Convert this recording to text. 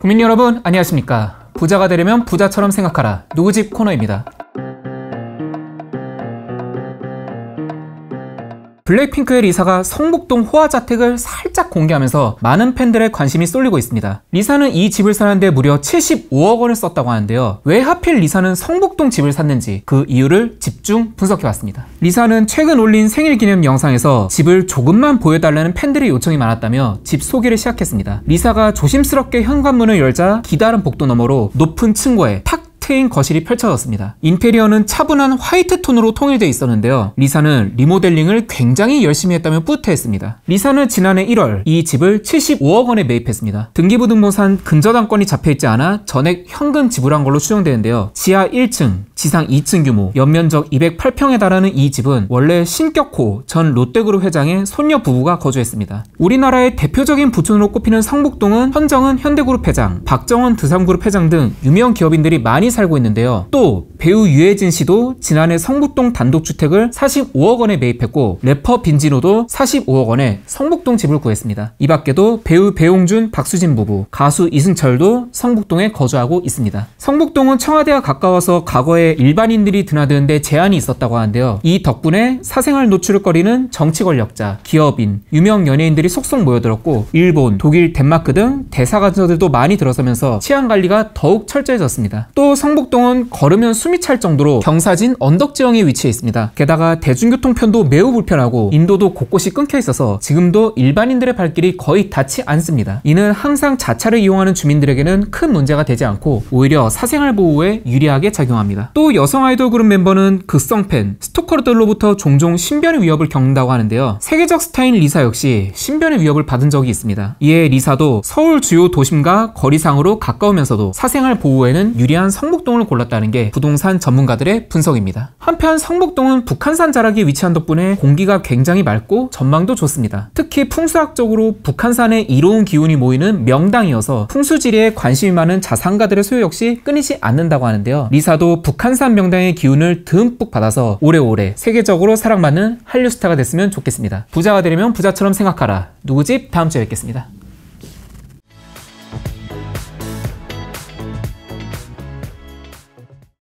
국민 여러분 안녕하십니까? 부자가 되려면 부자처럼 생각하라. 누구집 코너입니다 블랙핑크의 리사가 성북동 호화자택을 살짝 공개하면서 많은 팬들의 관심이 쏠리고 있습니다. 리사는 이 집을 사는데 무려 75억 원을 썼다고 하는데요. 왜 하필 리사는 성북동 집을 샀는지 그 이유를 집중 분석해봤습니다. 리사는 최근 올린 생일 기념 영상에서 집을 조금만 보여달라는 팬들의 요청이 많았다며 집 소개를 시작했습니다. 리사가 조심스럽게 현관문을 열자 기다란 복도 너머로 높은 층고에 탁 트인 거실이 펼쳐졌습니다. 인테리어는 차분한 화이트 톤으로 통일되어 있었는데요. 리사는 리모델링을 굉장히 열심히 했다며 뿌듯해했습니다. 리사는 지난해 1월 이 집을 75억 원에 매입했습니다. 등기부등본상 근저당권이 잡혀있지 않아 전액 현금 지불한 걸로 추정되는데요. 지하 1층, 지상 2층 규모, 연면적 208평에 달하는 이 집은 원래 신격호 전 롯데그룹 회장의 손녀 부부가 거주했습니다. 우리나라의 대표적인 부촌으로 꼽히는 성북동은 현정은 현대그룹 회장, 박정원 두산그룹 회장 등 유명 기업인들이 많이 살고 있는데요. 또 배우 유해진 씨도 지난해 성북동 단독주택을 45억 원에 매입했고 래퍼 빈지노도 45억 원에 성북동 집을 구했습니다. 이 밖에도 배우 배용준, 박수진 부부, 가수 이승철도 성북동에 거주하고 있습니다. 성북동은 청와대와 가까워서 과거에 일반인들이 드나드는데 제한이 있었다고 하는데요. 이 덕분에 사생활 노출 꺼리는 정치 권력자, 기업인, 유명 연예인들이 속속 모여들었고 일본, 독일, 덴마크 등 대사관저들도 많이 들어서면서 치안 관리가 더욱 철저해졌습니다. 또 성북동은 걸으면 숨이 찰 정도로 경사진 언덕 지형에 위치해 있습니다. 게다가 대중교통편도 매우 불편하고 인도도 곳곳이 끊겨 있어서 지금도 일반인들의 발길이 거의 닿지 않습니다. 이는 항상 자차를 이용하는 주민들에게는 큰 문제가 되지 않고 오히려 사생활 보호에 유리하게 작용합니다. 또 여성 아이돌 그룹 멤버는 극성 팬, 스토커들로부터 종종 신변의 위협을 겪는다고 하는데요. 세계적 스타인 리사 역시 신변의 위협을 받은 적이 있습니다. 이에 리사도 서울 주요 도심과 거리상으로 가까우면서도 사생활 보호에는 유리한 성북동을 골랐다는 게 부동산 전문가들의 분석입니다. 한편 성북동은 북한산 자락에 위치한 덕분에 공기가 굉장히 맑고 전망도 좋습니다. 특히 풍수학적으로 북한산에 이로운 기운이 모이는 명당이어서 풍수지리에 관심이 많은 자산가들의 소유 역시 끊이지 않는다고 하는데요. 리사도 북한산 명당의 기운을 듬뿍 받아서 오래오래 세계적으로 사랑받는 한류 스타가 됐으면 좋겠습니다. 부자가 되려면 부자처럼 생각하라. 누구 집 다음 주에 뵙겠습니다.